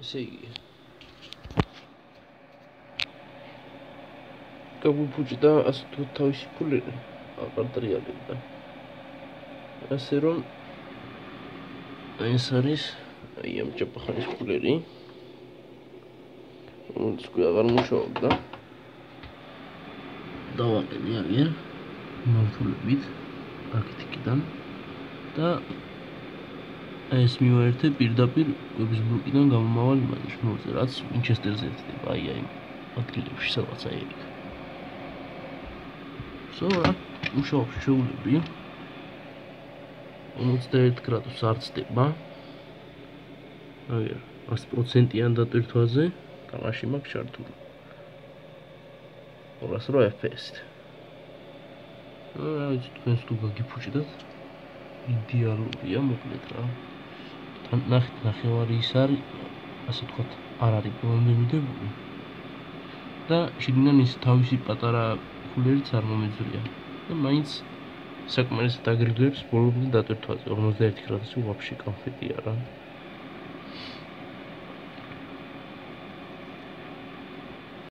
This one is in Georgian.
ესე იგი. კაბუფუჭი და ასე თუ თავისი ფული აღარ ტრიალებდა ასე რომ ეს არის აი ამ ჭაპახანის ფულერი. რომელიც კი აღარ მუშაობდა. დავაყენე აღარ მართულებით არქიტექტიდან და ეს მივაერთე პირდაპირ კვების ბლოკიდან გამომავალ იმაზე შნურზე, რაც ვინჩესტერზე ერთდება, აი აი ადგილებში სადაც აი ეგ. სო რა მუშაობს შეულები 51 გრადუს არცდება. აი 100%-იან დატვირთვაზე თამაში მაქვს ჩართული. 200 FPS-ით. აი ეს თქვენს თუ გაგიფუჭდათ იდეალურია მოკლედ რა. ნახეთ ნახევარი ის არის ასე ვთქვათ არ არის ბლონდინიდებული და შიგნიდან ის თავისი პატარა ფულერიც არ მომეძრია და მაინც საკმარისად აგრიდებს ბოლომდე დატვირთვაზე 51 გრადუსი ვაფშე კონფეტია რა